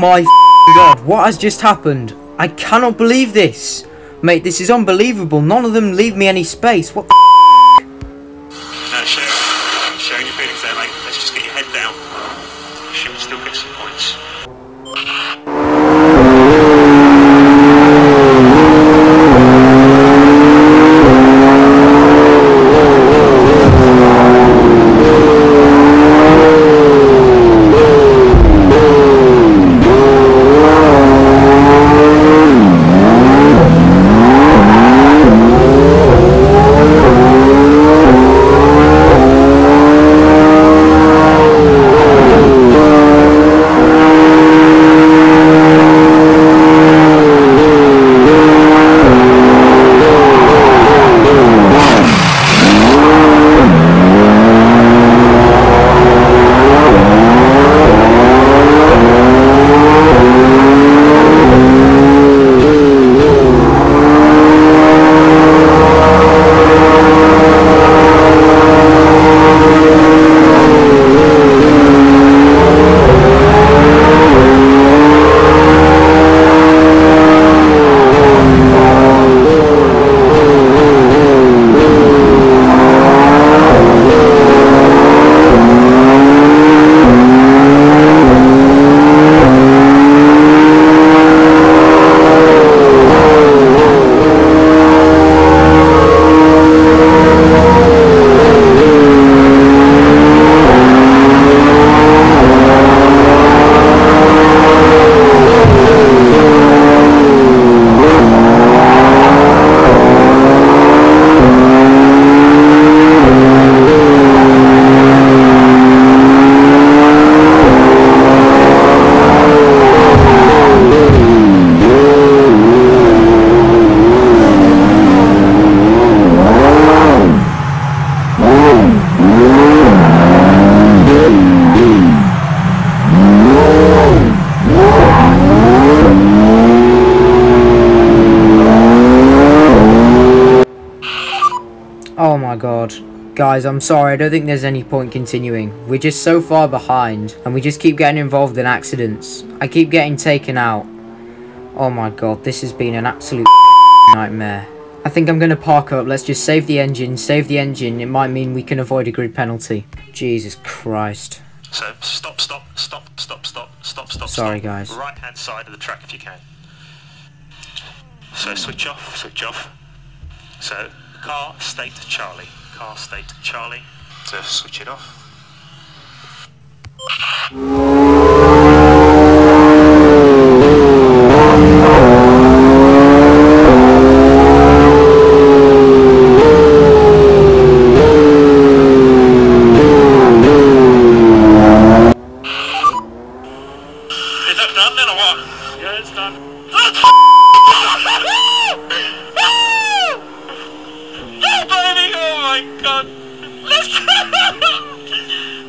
my god, what has just happened? I cannot believe this. Mate, this is unbelievable. None of them leave me any space. What No, sharing, sharing your feelings there, mate. Let's just get your head down. You should still get some points. God. Guys, I'm sorry, I don't think there's any point continuing. We're just so far behind, and we just keep getting involved in accidents. I keep getting taken out. Oh my god, this has been an absolute nightmare. I think I'm going to park up, let's just save the engine, save the engine, it might mean we can avoid a grid penalty. Jesus Christ. So stop, stop, stop, stop, stop, stop, stop. Sorry, guys. Right hand side of the track if you can. So switch off, switch off. So car state Charlie, car state Charlie. To switch it off. Is that done then or what? Yeah, it's done. Oh, baby! Oh my god! Let's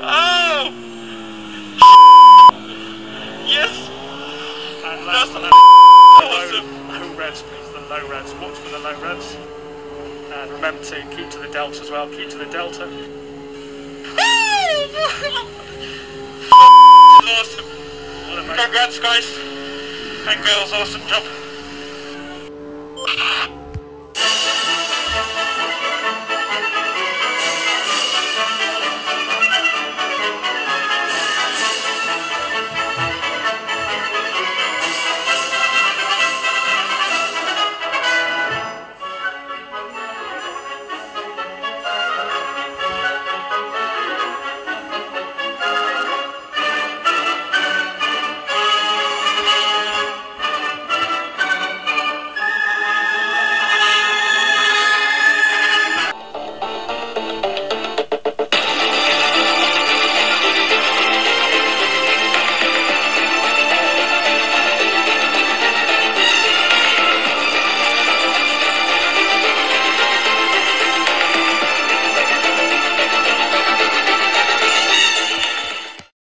Oh! Yes! And That's last one, awesome! low revs, please. The low revs. Watch for the low revs. And remember to keep to the delta as well. Keep to the delta. awesome! What a mate. Congrats guys! And girls, awesome job!